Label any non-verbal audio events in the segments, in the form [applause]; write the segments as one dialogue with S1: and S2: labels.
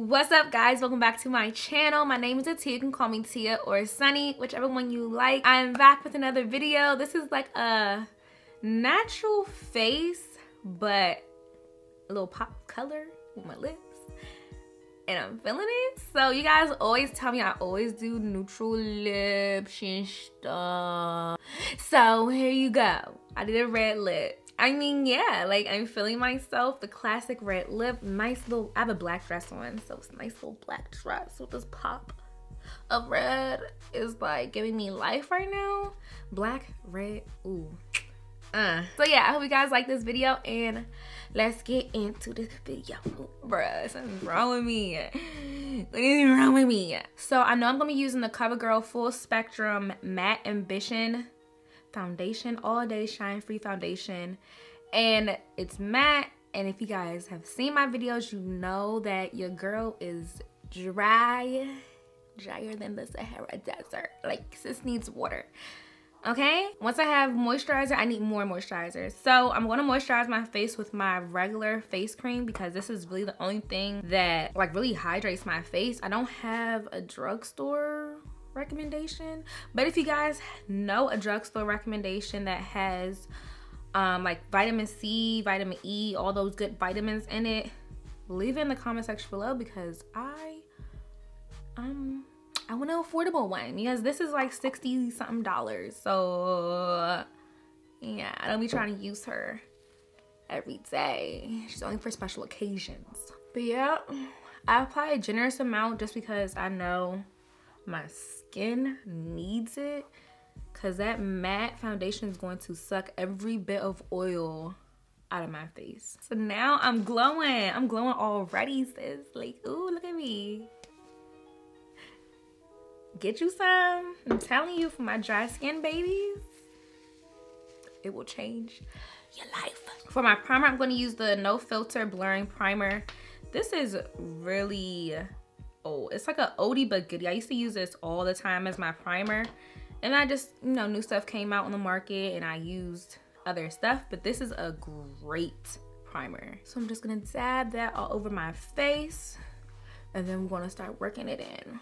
S1: What's up guys? Welcome back to my channel. My name is Atia. You can call me Tia or Sunny, whichever one you like. I'm back with another video. This is like a natural face, but a little pop color with my lips. And I'm feeling it. So you guys always tell me I always do neutral lips and stuff. So here you go. I did a red lip. I mean, yeah, like I'm feeling myself. The classic red lip, nice little, I have a black dress on, so it's a nice little black dress with this pop of red is like giving me life right now. Black, red, ooh. Uh. So yeah, I hope you guys like this video and let's get into this video. Bruh, something's wrong with me. What is wrong with me? So I know I'm gonna be using the CoverGirl Full Spectrum Matte Ambition foundation all day shine free foundation. And it's matte and if you guys have seen my videos you know that your girl is dry drier than the sahara desert. Like this needs water. Okay? Once i have moisturizer i need more moisturizer. So i'm going to moisturize my face with my regular face cream because this is really the only thing that like really hydrates my face. I don't have a drugstore recommendation. But if you guys know a drugstore recommendation that has um, like vitamin C, vitamin E, all those good vitamins in it, leave it in the comment section below because I um I want an affordable one because this is like 60 something dollars. So yeah, I don't be trying to use her every day. She's only for special occasions. But yeah, I apply a generous amount just because I know my skin needs it because that matte foundation is going to suck every bit of oil out of my face. So now I'm glowing. I'm glowing already, sis. Like, ooh, look at me. Get you some. I'm telling you, for my dry skin babies, it will change your life. For my primer, I'm going to use the No Filter Blurring Primer. This is really old. It's like a oldie but goodie. I used to use this all the time as my primer. And I just, you know, new stuff came out on the market and I used other stuff. But this is a great primer. So I'm just gonna dab that all over my face. And then we're gonna start working it in.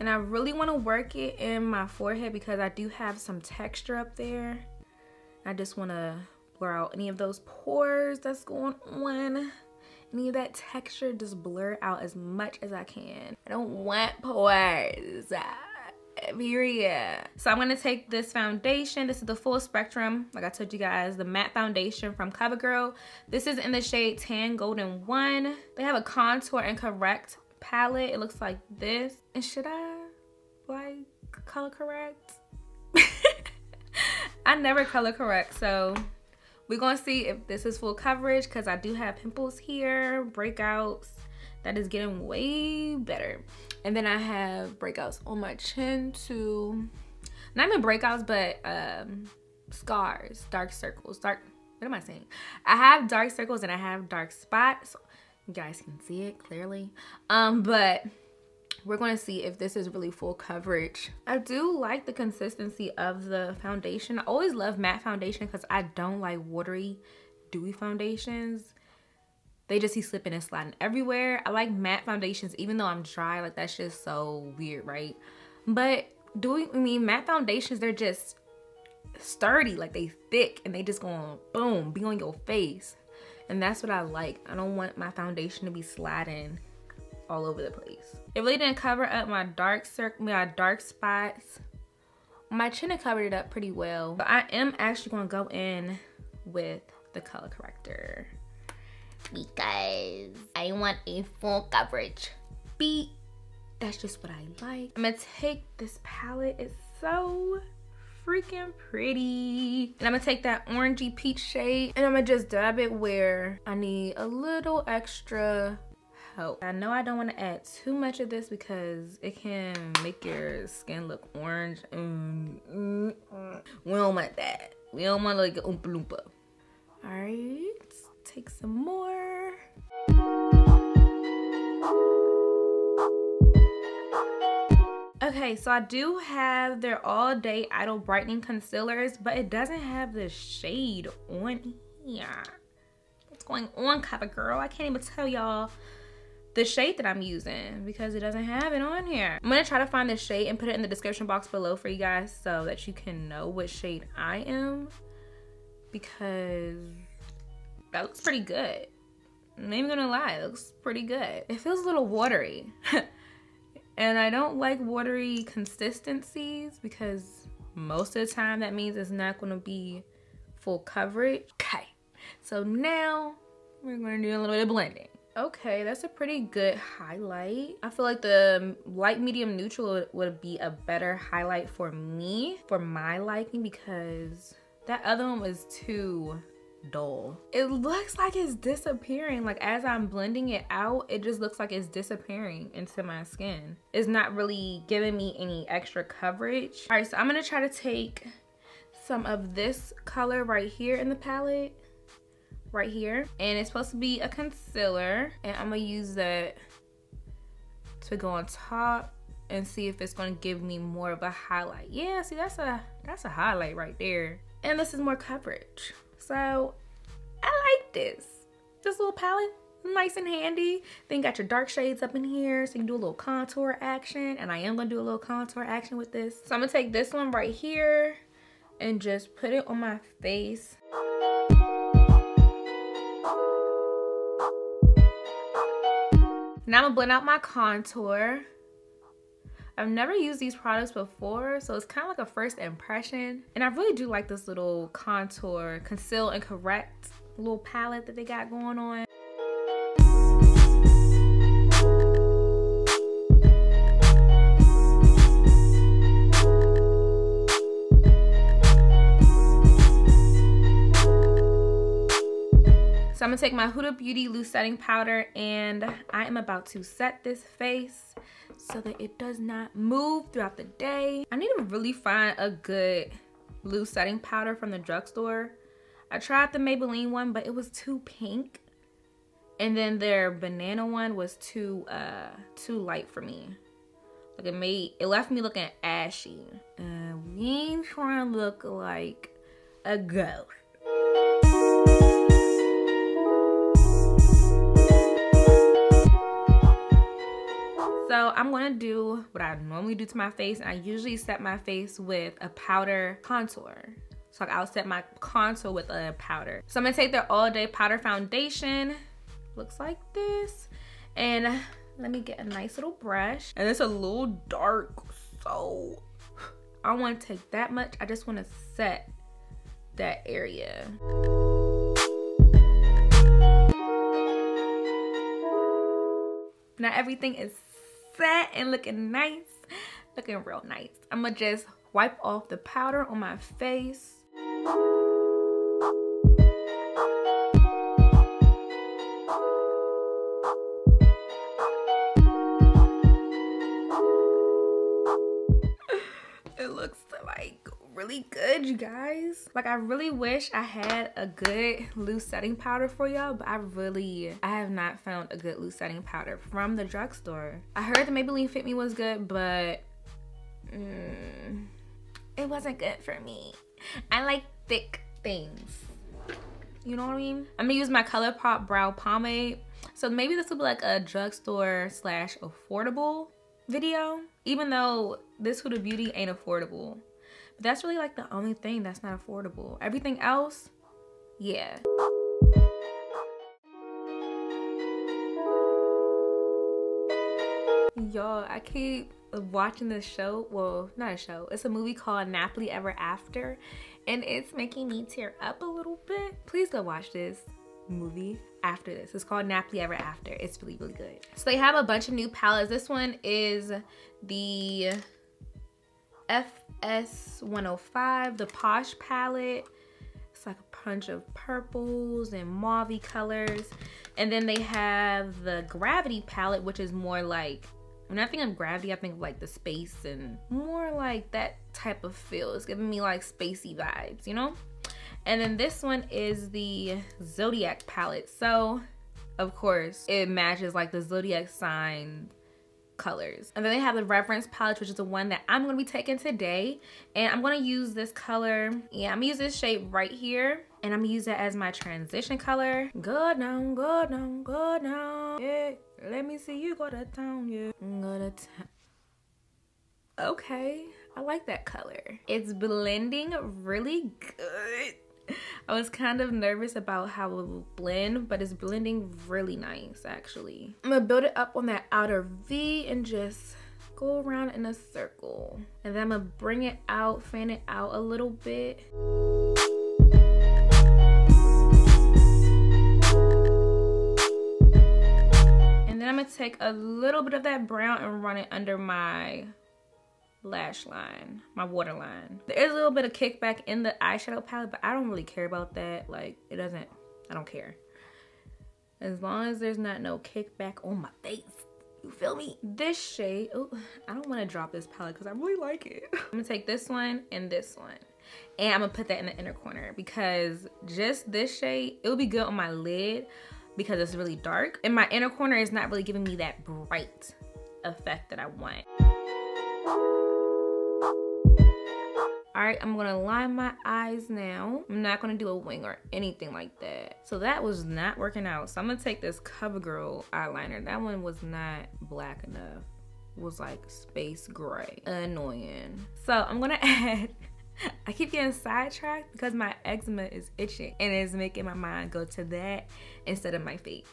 S1: And I really wanna work it in my forehead because I do have some texture up there. I just wanna blur out any of those pores that's going on. Any of that texture just blur out as much as I can. I don't want pores uh, period. So I'm gonna take this foundation. This is the full spectrum. Like I told you guys the matte foundation from CoverGirl. This is in the shade tan golden one. They have a contour and correct palette. It looks like this. And should I like color correct? [laughs] I never color correct so we're gonna see if this is full coverage because I do have pimples here, breakouts. That is getting way better. And then I have breakouts on my chin too. Not even breakouts, but um, scars, dark circles, dark, what am I saying? I have dark circles and I have dark spots. You guys can see it clearly. Um, but we're going to see if this is really full coverage. I do like the consistency of the foundation. I always love matte foundation because I don't like watery, dewy foundations. They just see slipping and sliding everywhere. I like matte foundations even though I'm dry. Like that's just so weird, right? But doing, I mean, matte foundations, they're just sturdy. Like they thick and they just going boom, be on your face. And that's what I like. I don't want my foundation to be sliding all over the place. It really didn't cover up my dark circle, my dark spots. My chin had covered it up pretty well. But I am actually gonna go in with the color corrector because I want a full coverage. Beat. That's just what I like. I'm gonna take this palette. It's so freaking pretty. And I'm gonna take that orangey peach shade and I'm gonna just dab it where I need a little extra help. I know I don't want to add too much of this because it can make your skin look orange. We don't want that. We don't want like oompa loompa. All right, take some more. Okay, so I do have their all day idol brightening concealers, but it doesn't have the shade on here? What's going on, cover girl? I can't even tell y'all the shade that I'm using because it doesn't have it on here. I'm gonna try to find the shade and put it in the description box below for you guys so that you can know what shade I am because that looks pretty good. I'm not even gonna lie, it looks pretty good. It feels a little watery. [laughs] and I don't like watery consistencies because most of the time that means it's not gonna be full coverage. Okay, so now we're gonna do a little bit of blending. Okay, that's a pretty good highlight. I feel like the um, light medium neutral would be a better highlight for me, for my liking, because that other one was too dull. It looks like it's disappearing. Like as I'm blending it out, it just looks like it's disappearing into my skin. It's not really giving me any extra coverage. All right, so I'm gonna try to take some of this color right here in the palette right here. And it's supposed to be a concealer. And I'm gonna use that to go on top and see if it's gonna give me more of a highlight. Yeah, see that's a that's a highlight right there. And this is more coverage. So I like this. This little palette, nice and handy. Then got your dark shades up in here so you can do a little contour action. And I am gonna do a little contour action with this. So I'm gonna take this one right here and just put it on my face. Now I'm gonna blend out my contour. I've never used these products before, so it's kind of like a first impression. And I really do like this little contour, conceal and correct little palette that they got going on. Gonna take my Huda Beauty loose setting powder and I am about to set this face so that it does not move throughout the day. I need to really find a good loose setting powder from the drugstore. I tried the Maybelline one, but it was too pink. And then their banana one was too uh too light for me. Like it made it left me looking ashy. Uh, we ain't trying to look like a ghost. So I'm gonna do what I normally do to my face. And I usually set my face with a powder contour. So I'll set my contour with a powder. So I'm gonna take the All Day Powder Foundation. Looks like this. And let me get a nice little brush. And it's a little dark, so I don't wanna take that much. I just wanna set that area. Now everything is set and looking nice. Looking real nice. I'm gonna just wipe off the powder on my face. Really good you guys. Like i really wish i had a good loose setting powder for y'all but i really i have not found a good loose setting powder from the drugstore. I heard the maybelline fit me was good but mm, it wasn't good for me. I like thick things. You know what i mean? I'm gonna use my ColourPop brow pomade. So maybe this will be like a drugstore slash affordable video even though this Huda Beauty ain't affordable but that's really like the only thing that's not affordable. Everything else, yeah. Y'all, I keep watching this show. Well, not a show. It's a movie called Nappily Ever After. And it's making me tear up a little bit. Please go watch this movie after this. It's called Nappily Ever After. It's really, really good. So they have a bunch of new palettes. This one is the FS105, the Posh palette. It's like a bunch of purples and mauve colors. And then they have the Gravity palette, which is more like, when I think of Gravity, I think of like the space and more like that type of feel. It's giving me like spacey vibes, you know? And then this one is the Zodiac palette. So, of course, it matches like the Zodiac sign colors. And then they have the reverence palette, which is the one that I'm gonna be taking today. And I'm gonna use this color. Yeah, I'm gonna use this shade right here. And I'm gonna use it as my transition color. Go down, go down, go down. Yeah, let me see you go to town, yeah. Go to town. Okay, I like that color. It's blending really good. [laughs] I was kind of nervous about how it will blend, but it's blending really nice actually. I'm gonna build it up on that outer V and just go around in a circle. And then I'm gonna bring it out, fan it out a little bit. And then I'm gonna take a little bit of that brown and run it under my lash line, my waterline. There is a little bit of kickback in the eyeshadow palette, but I don't really care about that. Like, it doesn't, I don't care. As long as there's not no kickback on my face. You feel me? This shade, oh, I don't want to drop this palette because I really like it. [laughs] I'm gonna take this one and this one. And I'm gonna put that in the inner corner because just this shade, it will be good on my lid because it's really dark. And my inner corner is not really giving me that bright effect that I want. All right, I'm gonna line my eyes now. I'm not gonna do a wing or anything like that. So that was not working out. So I'm gonna take this CoverGirl eyeliner. That one was not black enough. It was like space gray. Annoying. So I'm gonna [laughs] add I keep getting sidetracked because my eczema is itching and it's making my mind go to that instead of my face.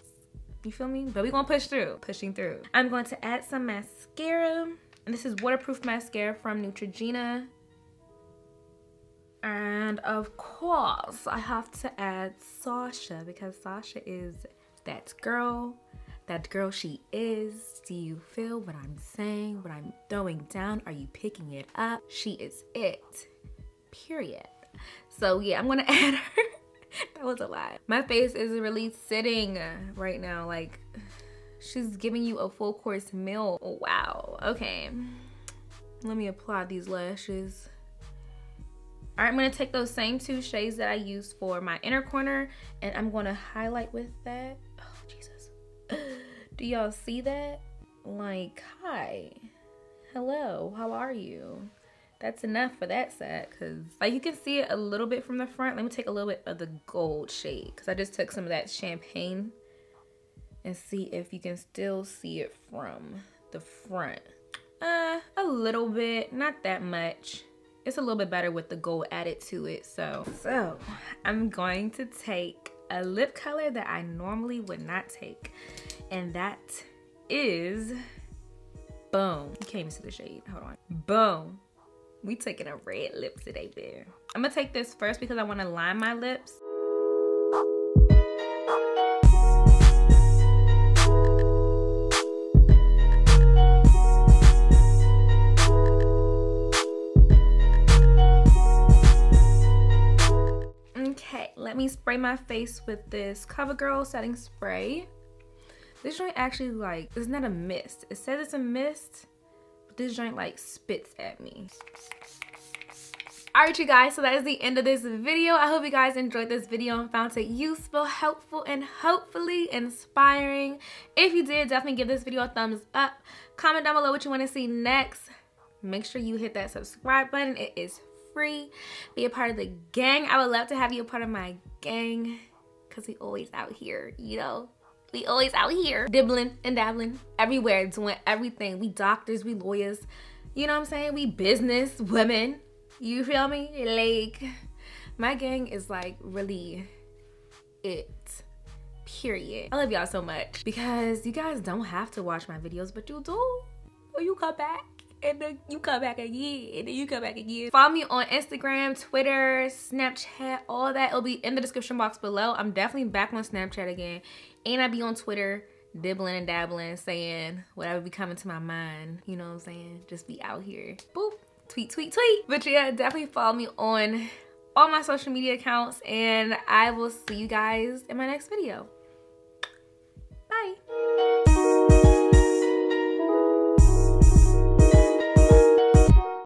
S1: You feel me? But we gonna push through, pushing through. I'm going to add some mascara. And this is waterproof mascara from Neutrogena. And of course, I have to add Sasha because Sasha is that girl, that girl she is. Do you feel what I'm saying? What I'm throwing down? Are you picking it up? She is it, period. So yeah, I'm gonna [laughs] add her. that was a lot. My face is really sitting right now. Like she's giving you a full course meal. Wow, okay. Let me apply these lashes. All right, I'm gonna take those same two shades that I used for my inner corner and I'm gonna highlight with that. Oh, Jesus. [gasps] Do y'all see that? Like, hi, hello, how are you? That's enough for that set because like you can see it a little bit from the front. Let me take a little bit of the gold shade because I just took some of that champagne and see if you can still see it from the front. Uh, a little bit, not that much it's a little bit better with the gold added to it. So, so I'm going to take a lip color that I normally would not take. And that is, boom. You even see the shade, hold on. Boom. We taking a red lip today, bear. I'm gonna take this first because I wanna line my lips. Me spray my face with this CoverGirl setting spray. This joint actually like, it's not a mist. It says it's a mist, but this joint like spits at me. Alright you guys, so that is the end of this video. I hope you guys enjoyed this video and found it useful, helpful, and hopefully inspiring. If you did, definitely give this video a thumbs up. Comment down below what you want to see next. Make sure you hit that subscribe button. It is free. Be a part of the gang. I would love to have you a part of my gang because we always out here, you know? We always out here dibbling and dabbling everywhere, doing everything. We doctors, we lawyers, you know what I'm saying? We business women. You feel me? Like, my gang is like really it period. I love y'all so much because you guys don't have to watch my videos, but you do. Or you come back and then you come back again. And then you come back again. Follow me on instagram twitter snapchat. All that. It'll be in the description box below. I'm definitely back on snapchat again. And i be on twitter dibbling and dabbling saying whatever be coming to my mind. You know what i'm saying? Just be out here. Boop. Tweet tweet tweet. But yeah definitely follow me on all my social media accounts. And i will see you guys in my next video. Bye